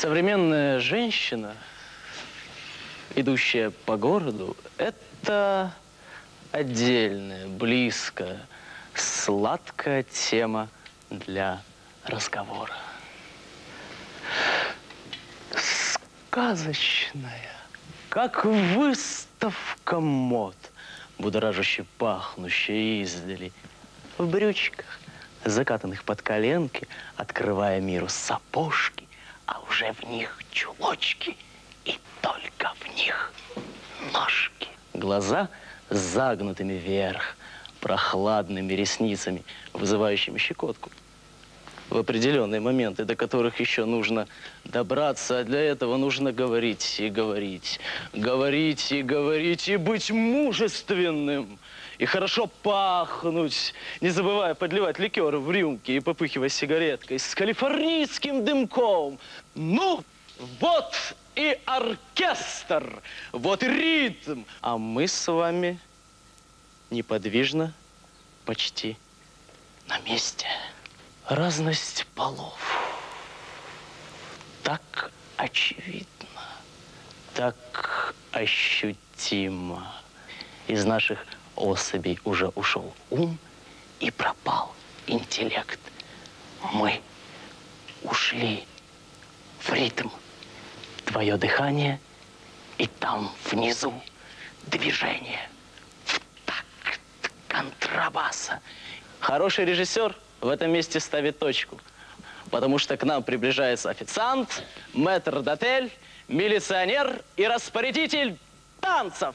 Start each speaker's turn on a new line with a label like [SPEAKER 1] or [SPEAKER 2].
[SPEAKER 1] Современная женщина, идущая по городу, это отдельная, близкая, сладкая тема для разговора. Сказочная, как выставка мод, будоражаще пахнущая издали, в брючках, закатанных под коленки, открывая миру сапожки, а уже в них чулочки и только в них ножки. Глаза загнутыми вверх, прохладными ресницами, вызывающими щекотку. В определенные моменты, до которых еще нужно добраться, а для этого нужно говорить и говорить, говорить и говорить, и быть мужественным, и хорошо пахнуть, не забывая подливать ликер в рюмки и попыхивая сигареткой с калифорнийским дымком. Ну, вот и оркестр, вот и ритм, а мы с вами неподвижно, почти на месте. Разность полов так очевидна, так ощутимо. Из наших особей уже ушел ум и пропал интеллект. Мы ушли в ритм. Твое дыхание и там внизу движение контрабаса. Хороший режиссер в этом месте ставит точку, потому что к нам приближается официант, мэтр-дотель, милиционер и распорядитель танцев.